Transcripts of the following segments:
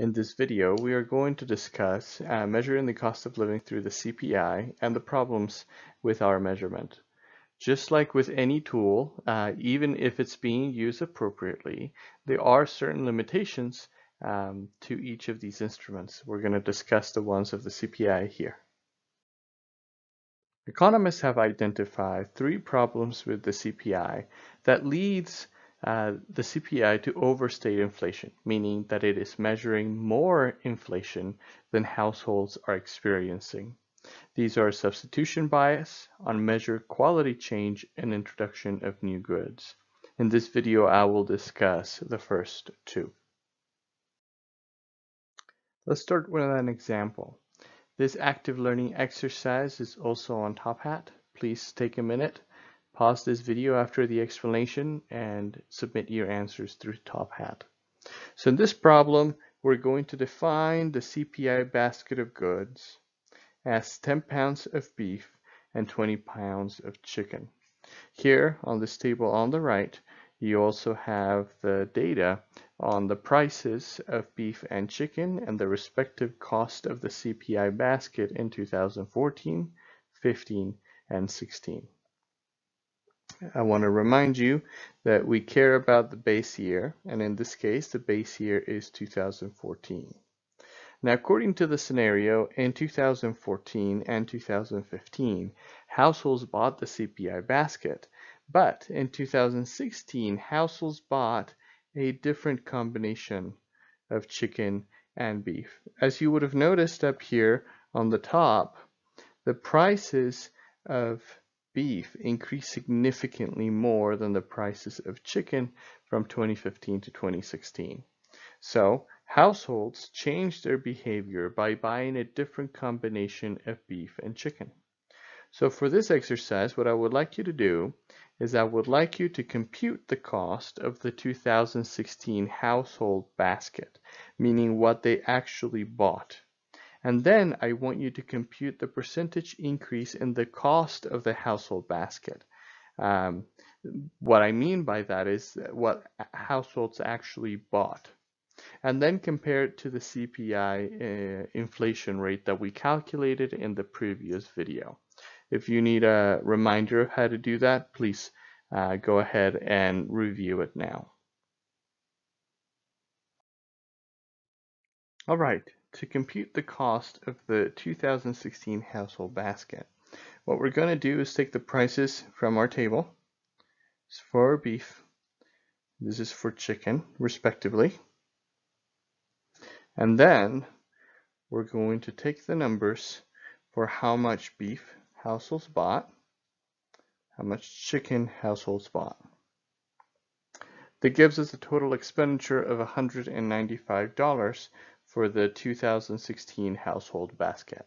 In this video, we are going to discuss uh, measuring the cost of living through the CPI and the problems with our measurement. Just like with any tool, uh, even if it's being used appropriately, there are certain limitations um, to each of these instruments. We're going to discuss the ones of the CPI here. Economists have identified three problems with the CPI that leads uh, the CPI to overstate inflation, meaning that it is measuring more inflation than households are experiencing. These are substitution bias, unmeasured quality change, and introduction of new goods. In this video, I will discuss the first two. Let's start with an example. This active learning exercise is also on Top Hat. Please take a minute Pause this video after the explanation and submit your answers through Top Hat. So in this problem, we're going to define the CPI basket of goods as 10 pounds of beef and 20 pounds of chicken. Here on this table on the right, you also have the data on the prices of beef and chicken and the respective cost of the CPI basket in 2014, 15, and 16. I want to remind you that we care about the base year, and in this case, the base year is 2014. Now, according to the scenario, in 2014 and 2015, households bought the CPI basket, but in 2016, households bought a different combination of chicken and beef. As you would have noticed up here on the top, the prices of beef increased significantly more than the prices of chicken from 2015 to 2016. So households changed their behavior by buying a different combination of beef and chicken. So for this exercise, what I would like you to do is I would like you to compute the cost of the 2016 household basket, meaning what they actually bought. And then I want you to compute the percentage increase in the cost of the household basket. Um, what I mean by that is what households actually bought. And then compare it to the CPI uh, inflation rate that we calculated in the previous video. If you need a reminder of how to do that, please uh, go ahead and review it now. All right, to compute the cost of the 2016 household basket. What we're going to do is take the prices from our table. It's for beef. This is for chicken, respectively. And then we're going to take the numbers for how much beef households bought, how much chicken households bought. That gives us a total expenditure of $195 for the 2016 household basket.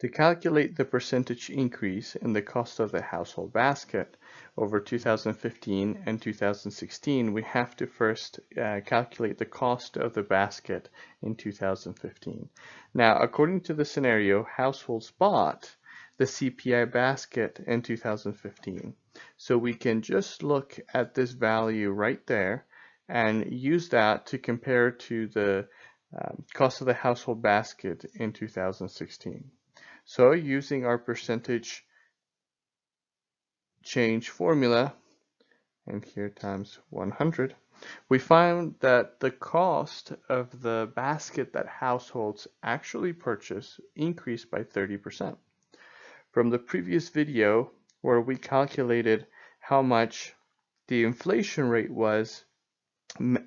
To calculate the percentage increase in the cost of the household basket over 2015 and 2016, we have to first uh, calculate the cost of the basket in 2015. Now, according to the scenario, households bought the CPI basket in 2015. So we can just look at this value right there and use that to compare to the um, cost of the household basket in 2016. So using our percentage change formula, and here times 100, we find that the cost of the basket that households actually purchase increased by 30%. From the previous video where we calculated how much the inflation rate was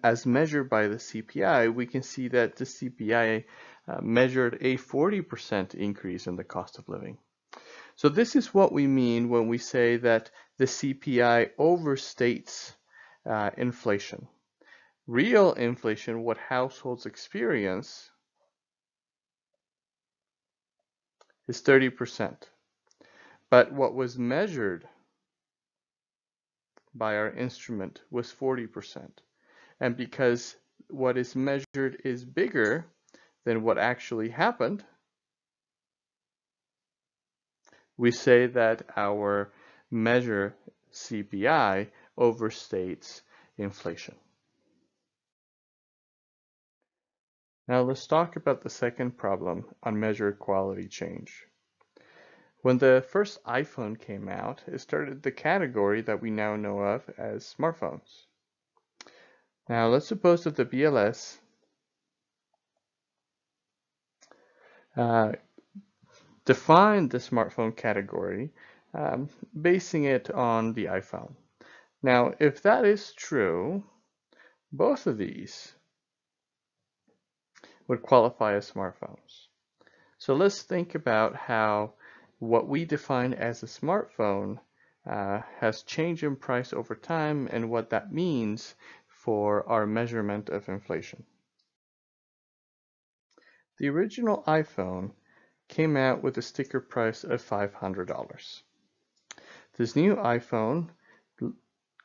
as measured by the CPI, we can see that the CPI uh, measured a 40% increase in the cost of living. So this is what we mean when we say that the CPI overstates uh, inflation. Real inflation, what households experience, is 30%. But what was measured by our instrument was 40%. And because what is measured is bigger than what actually happened, we say that our measure CPI overstates inflation. Now let's talk about the second problem unmeasured quality change. When the first iPhone came out, it started the category that we now know of as smartphones. Now let's suppose that the BLS uh, defined the smartphone category um, basing it on the iPhone. Now, if that is true, both of these would qualify as smartphones. So let's think about how what we define as a smartphone uh, has changed in price over time and what that means for our measurement of inflation. The original iPhone came out with a sticker price of $500. This new iPhone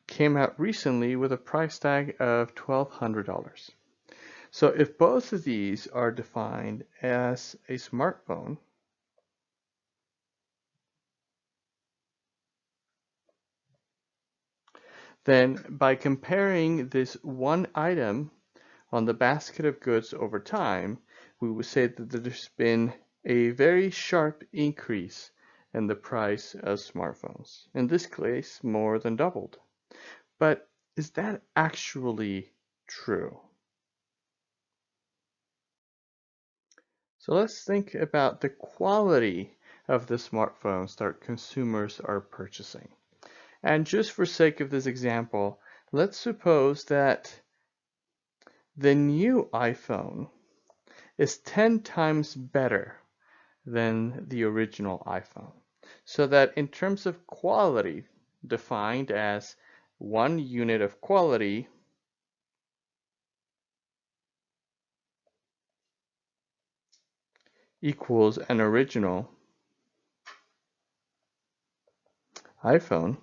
came out recently with a price tag of $1,200. So if both of these are defined as a smartphone, then by comparing this one item on the basket of goods over time, we would say that there's been a very sharp increase in the price of smartphones. In this case, more than doubled. But is that actually true? So let's think about the quality of the smartphones that consumers are purchasing. And just for sake of this example, let's suppose that the new iPhone is 10 times better than the original iPhone. So that in terms of quality, defined as one unit of quality, equals an original iPhone,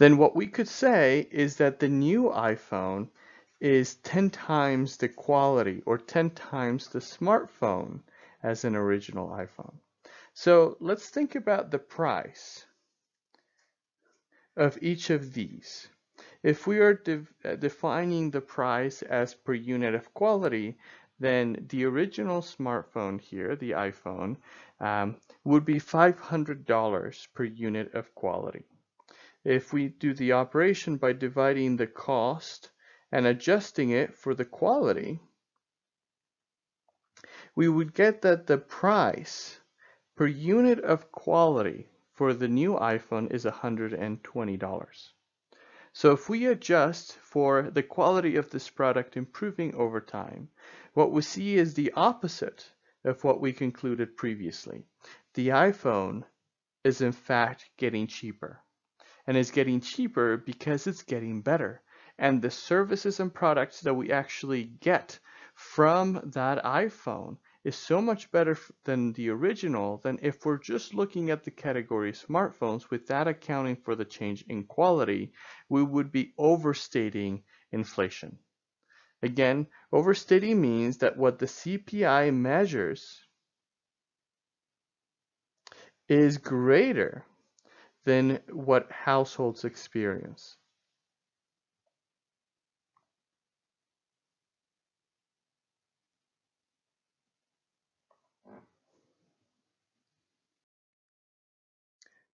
then what we could say is that the new iPhone is 10 times the quality or 10 times the smartphone as an original iPhone. So let's think about the price of each of these. If we are de uh, defining the price as per unit of quality, then the original smartphone here, the iPhone, um, would be $500 per unit of quality. If we do the operation by dividing the cost and adjusting it for the quality, we would get that the price per unit of quality for the new iPhone is $120. So if we adjust for the quality of this product improving over time, what we see is the opposite of what we concluded previously. The iPhone is in fact getting cheaper and is getting cheaper because it's getting better. And the services and products that we actually get from that iPhone is so much better than the original than if we're just looking at the category smartphones without accounting for the change in quality, we would be overstating inflation. Again, overstating means that what the CPI measures is greater than what households experience.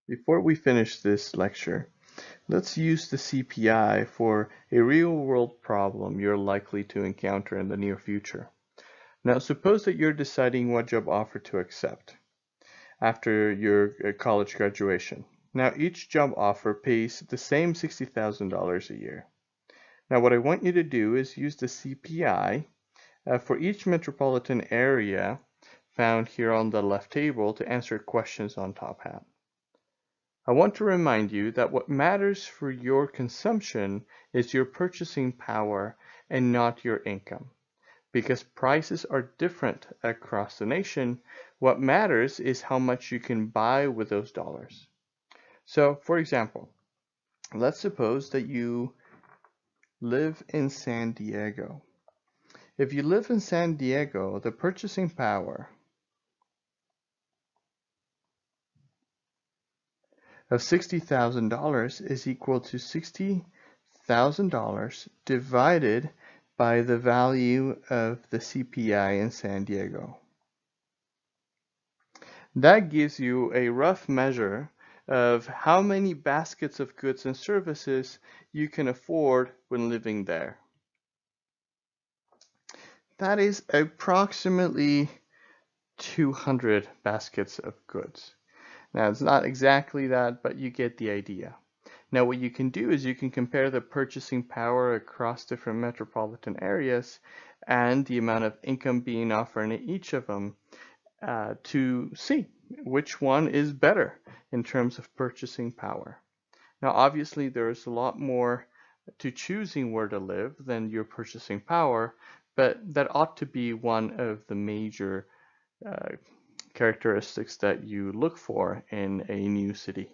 Before we finish this lecture, let's use the CPI for a real-world problem you're likely to encounter in the near future. Now suppose that you're deciding what job offer to accept after your uh, college graduation. Now each job offer pays the same $60,000 a year. Now what I want you to do is use the CPI uh, for each metropolitan area found here on the left table to answer questions on Top Hat. I want to remind you that what matters for your consumption is your purchasing power and not your income. Because prices are different across the nation, what matters is how much you can buy with those dollars. So, for example, let's suppose that you live in San Diego. If you live in San Diego, the purchasing power of $60,000 is equal to $60,000 divided by the value of the CPI in San Diego. That gives you a rough measure of how many baskets of goods and services you can afford when living there. That is approximately 200 baskets of goods. Now it's not exactly that, but you get the idea. Now what you can do is you can compare the purchasing power across different metropolitan areas and the amount of income being offered in each of them uh, to see which one is better in terms of purchasing power. Now obviously there's a lot more to choosing where to live than your purchasing power, but that ought to be one of the major uh, characteristics that you look for in a new city.